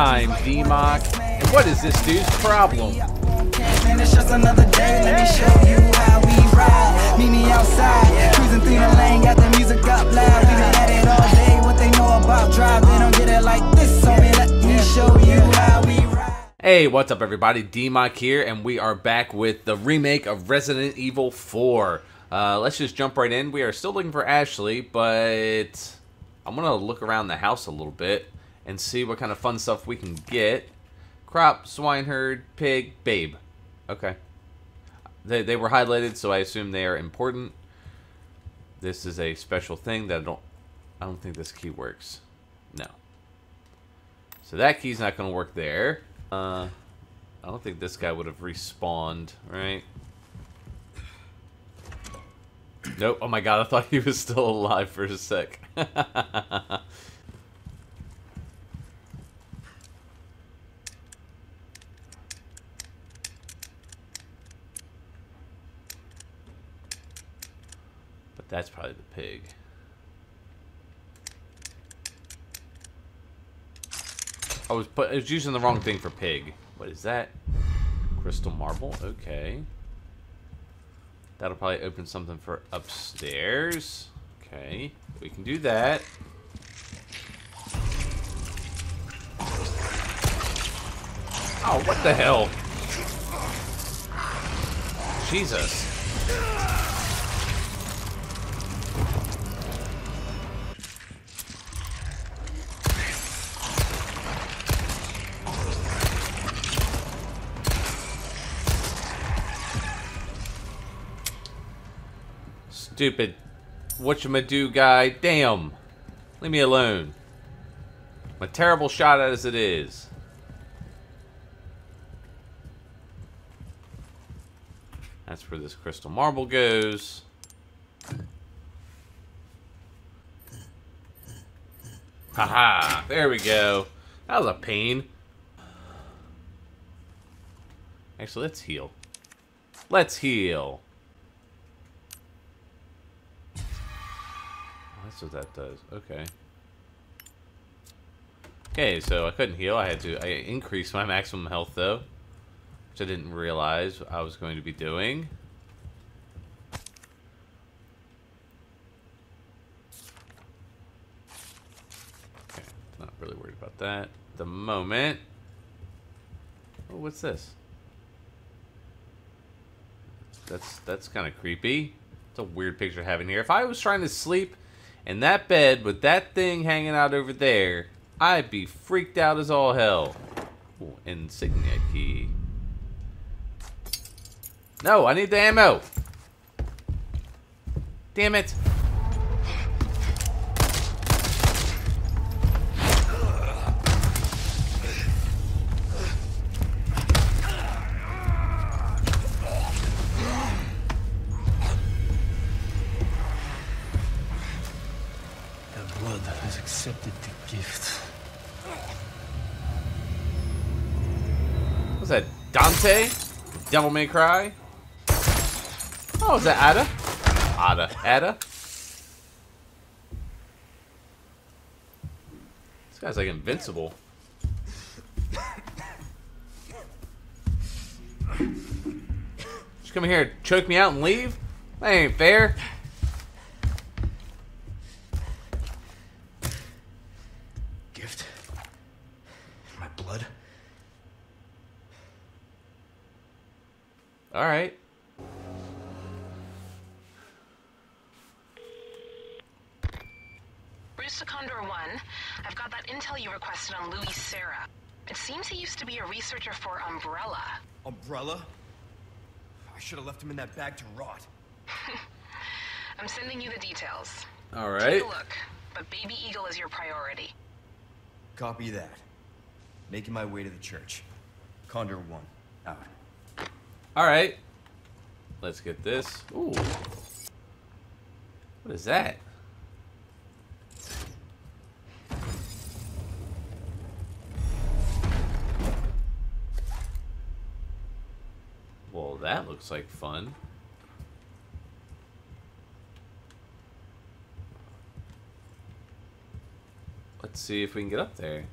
I'm D-Mock, and what is this dude's problem? It's just another day. Let me show you how we ride. Meet me outside, cruising through the lane, got the music up loud. We been at it all day. What they know about drive, they don't get it like this. So let me show you how we ride. Hey, what's up everybody? D-Mock here, and we are back with the remake of Resident Evil 4. Uh, let's just jump right in. We are still looking for Ashley, but I'm going to look around the house a little bit and see what kind of fun stuff we can get. Crop, swineherd, pig, babe. Okay. They, they were highlighted, so I assume they are important. This is a special thing that I don't... I don't think this key works. No. So that key's not going to work there. Uh, I don't think this guy would have respawned, right? Nope. Oh my god, I thought he was still alive for a sec. but that's probably the pig. I was put, I was using the wrong thing for pig. What is that? Crystal marble? Okay. That'll probably open something for upstairs. Okay. We can do that. Oh, what the hell? Jesus. Stupid whatchamadoo guy. Damn. Leave me alone. I'm a terrible shot as it is. That's where this crystal marble goes. Haha, there we go. That was a pain. Actually, let's heal. Let's heal. That's what that does. Okay. Okay, so I couldn't heal. I had to I increased my maximum health, though. Which I didn't realize I was going to be doing. Okay, not really worried about that. The moment. Oh, what's this? That's that's kind of creepy. It's a weird picture having here. If I was trying to sleep in that bed with that thing hanging out over there, I'd be freaked out as all hell. Ooh, insignia key. No, I need the ammo. Damn it. Dante? Devil May Cry? Oh, is that Ada? Ada. Ada? This guy's like invincible. Just come here, choke me out and leave? That ain't fair. Alright. Bruce Condor 1, I've got that intel you requested on Luis Serra. It seems he used to be a researcher for Umbrella. Umbrella? I should have left him in that bag to rot. I'm sending you the details. Alright. Take a look, but Baby Eagle is your priority. Copy that. Making my way to the church. Condor 1. Out. Alright. Let's get this. Ooh. What is that? Well, that looks like fun. Let's see if we can get up there.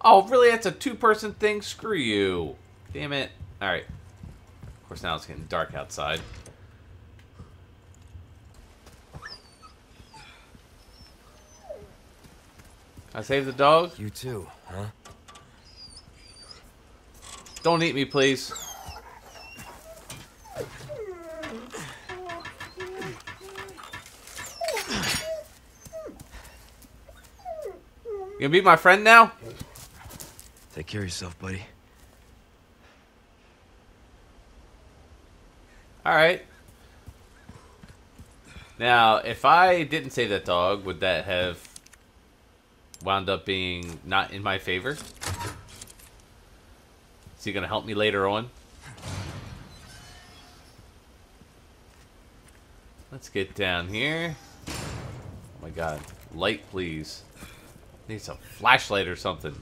Oh, really? That's a two-person thing? Screw you. Damn it. Alright. Of course, now it's getting dark outside. I saved the dog? You too, huh? Don't eat me, please. You gonna be my friend now? Take care of yourself, buddy. Alright. Now, if I didn't save that dog, would that have wound up being not in my favor? Is he gonna help me later on? Let's get down here. Oh my god. Light, please. Need some flashlight or something.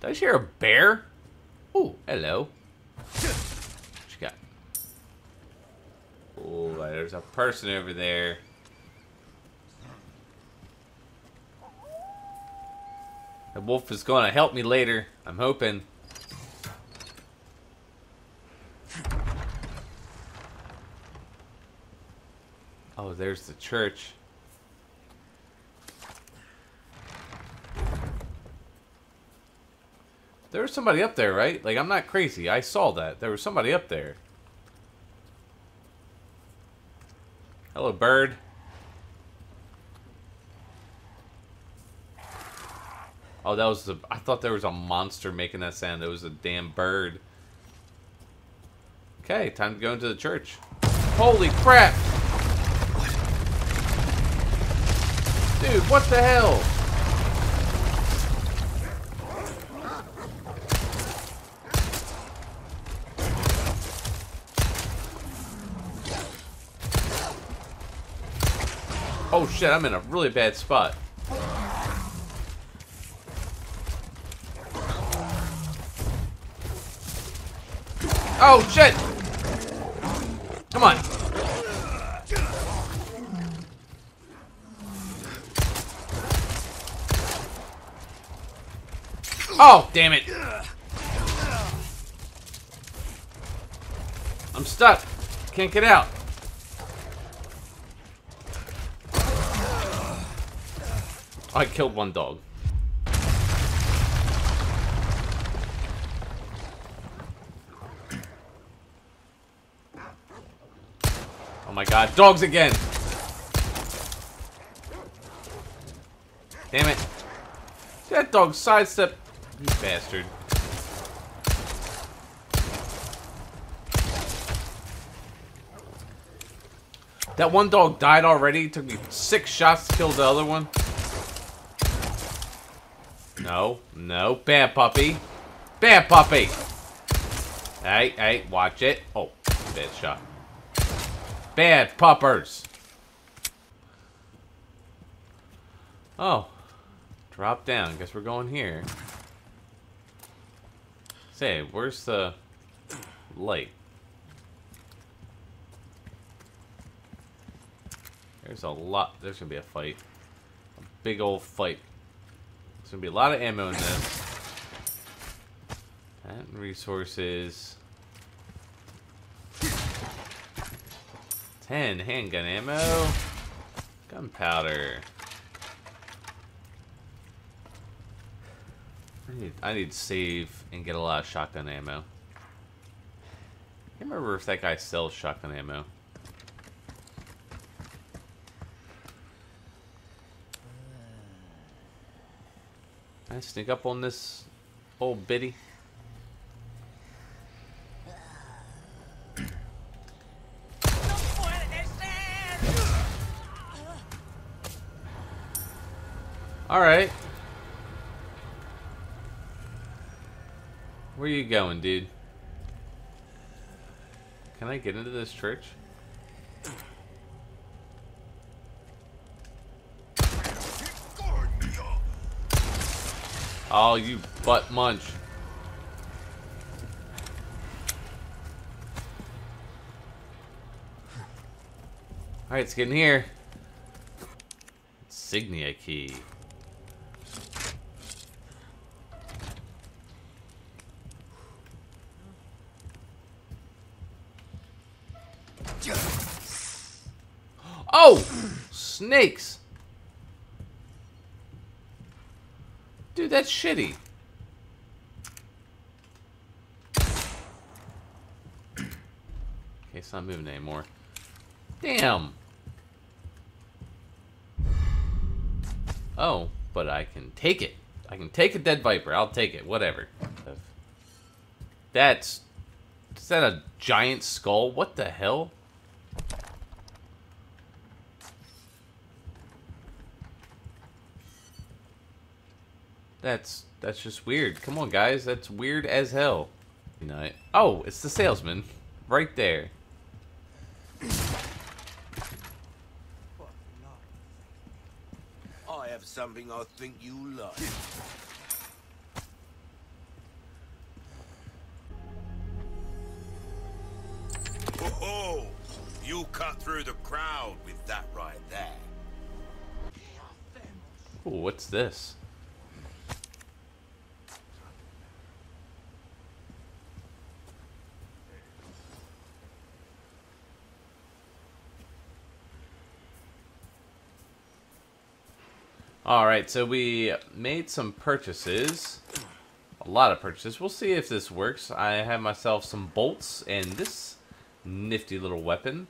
Did I hear a bear? Oh, hello. What you got? Oh, there's a person over there. The wolf is going to help me later. I'm hoping. Oh, there's the church. There was somebody up there, right? Like, I'm not crazy. I saw that. There was somebody up there. Hello, bird. Oh, that was the... I thought there was a monster making that sound. It was a damn bird. Okay, time to go into the church. Holy crap! Dude, what the hell? Oh shit, I'm in a really bad spot. Oh shit! Come on. Oh, damn it. I'm stuck. Can't get out. I killed one dog. Oh my god, dogs again! Damn it. That dog sidestep. You bastard. That one dog died already. Took me six shots to kill the other one. No, no. Bad puppy. Bad puppy. Hey, hey, watch it. Oh, bad shot. Bad puppers. Oh. Drop down. Guess we're going here. Say, where's the light? There's a lot. There's to be a fight. A big old fight. There's going to be a lot of ammo in this. And resources. 10 handgun ammo. Gunpowder. I need, I need to save and get a lot of shotgun ammo. I can't remember if that guy sells shotgun ammo. I sneak up on this old biddy? Alright. Where you going, dude? Can I get into this church? Oh, you butt munch. Alright, let's get in here. Insignia key. Oh! Snakes! Dude, that's shitty. Okay, it's not moving anymore. Damn! Oh, but I can take it. I can take a dead viper. I'll take it. Whatever. That's... Is that a giant skull? What the hell? That's that's just weird. Come on, guys. That's weird as hell. You know. Oh, it's the salesman, right there. I have something I think you like. Ho You cut through the crowd with that right there. Ooh, what's this? Alright, so we made some purchases. A lot of purchases. We'll see if this works. I have myself some bolts and this nifty little weapon.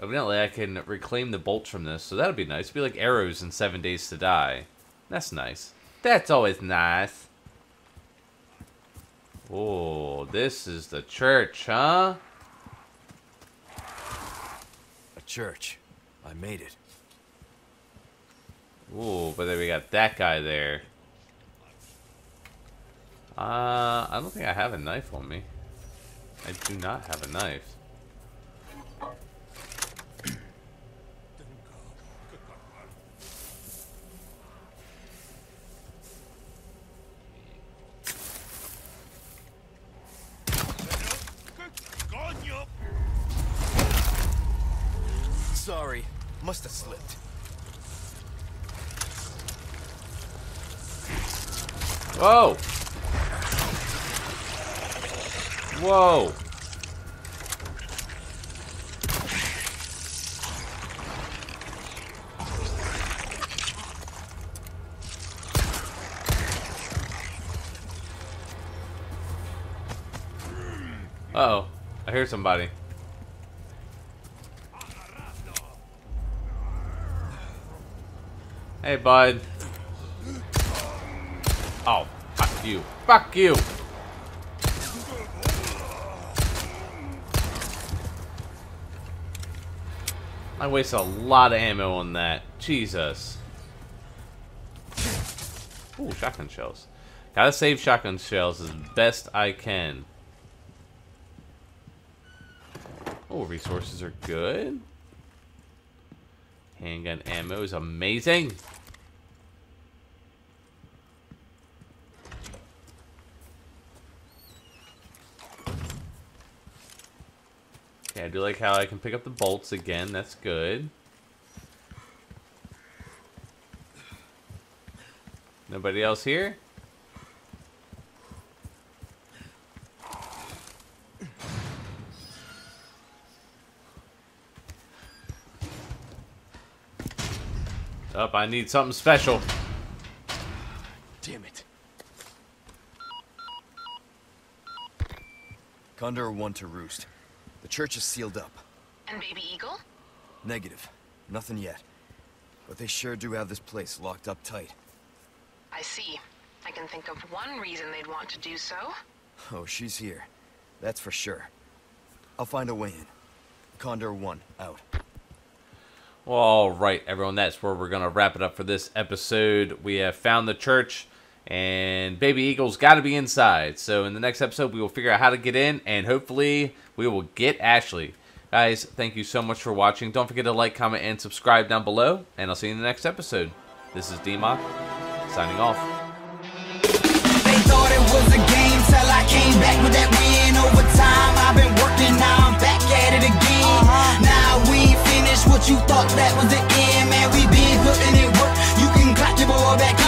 Evidently, I can reclaim the bolts from this, so that'll be nice. It'll be like arrows in Seven Days to Die. That's nice. That's always nice. Oh, this is the church, huh? A church. I made it. Ooh, but then we got that guy there. Uh, I don't think I have a knife on me. I do not have a knife. Sorry. Must have slipped. Whoa! Whoa! Uh oh I hear somebody. Hey, bud. Oh, fuck you. Fuck you. I waste a lot of ammo on that. Jesus. Ooh, shotgun shells. Gotta save shotgun shells as best I can. Oh, resources are good. Handgun ammo is amazing. Okay, I do like how I can pick up the bolts again. That's good. Nobody else here? Up, I need something special. Damn it. Condor 1 to Roost. The church is sealed up. And Baby Eagle? Negative. Nothing yet. But they sure do have this place locked up tight. I see. I can think of one reason they'd want to do so. Oh, she's here. That's for sure. I'll find a way in. Condor 1, out. Well, all right, everyone. That's where we're gonna wrap it up for this episode. We have found the church, and Baby Eagle's got to be inside. So in the next episode, we will figure out how to get in, and hopefully, we will get Ashley. Guys, thank you so much for watching. Don't forget to like, comment, and subscribe down below, and I'll see you in the next episode. This is DMOC, signing off. They thought it was a game till I came back with that win over time. I've been working, now I'm back at it again. Uh-huh. Now we ain't finished what you thought that was the end, man. We been putting in work. You can clap your boy back